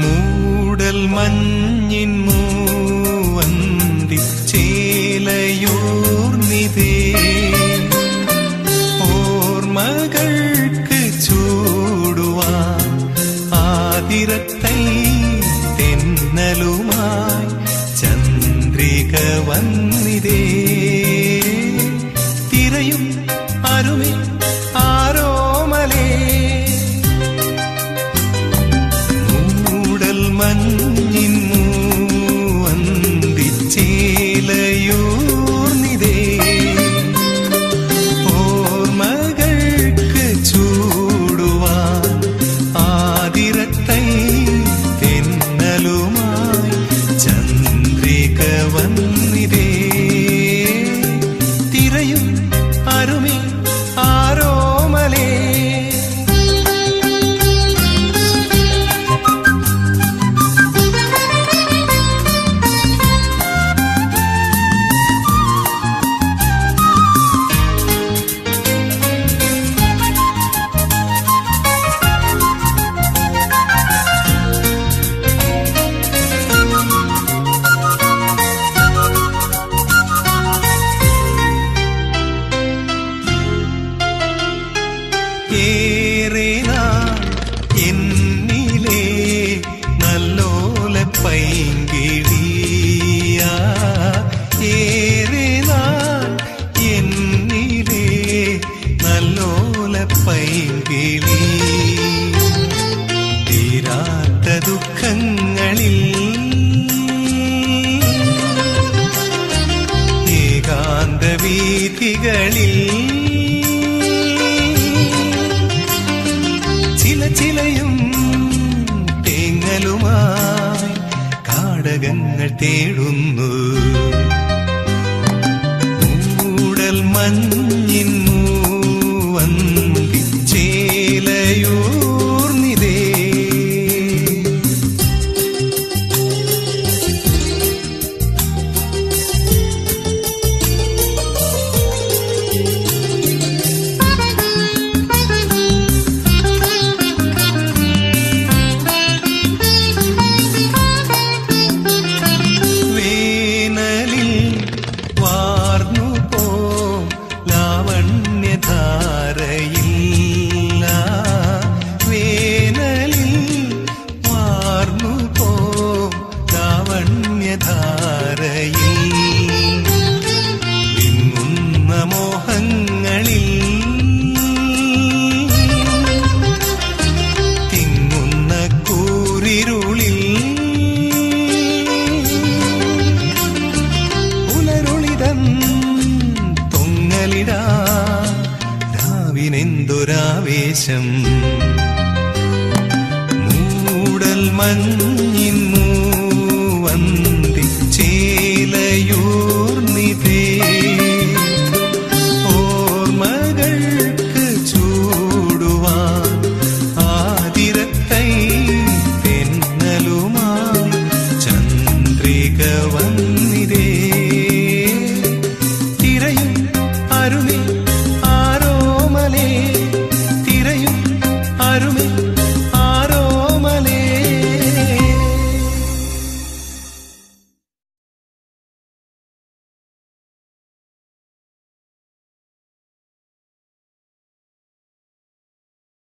മൂടൽ മഞ്ഞിൻ മൂവന്തി ചേലയൂർനിതേ ഓർമ്മകൾക്ക് ചൂടുവാൻ ആതിരത്തൈ തെന്നലുമായി ചന്ദ്രിക വന്നിതേ. പൈങ്കിളി. തീരാത്ത ദുഃഖങ്ങളിൽ ഏകാന്ത വീതികളിൽ ചില ചിലയും തേങ്ങലുമായി കാടകങ്ങൾ തേടുന്നു. മൂടൽ മഞ്ഞിൻ മൂവന്ന് ആവേശം മൂടൽ മഞ്ഞിൻ മൂവന്ന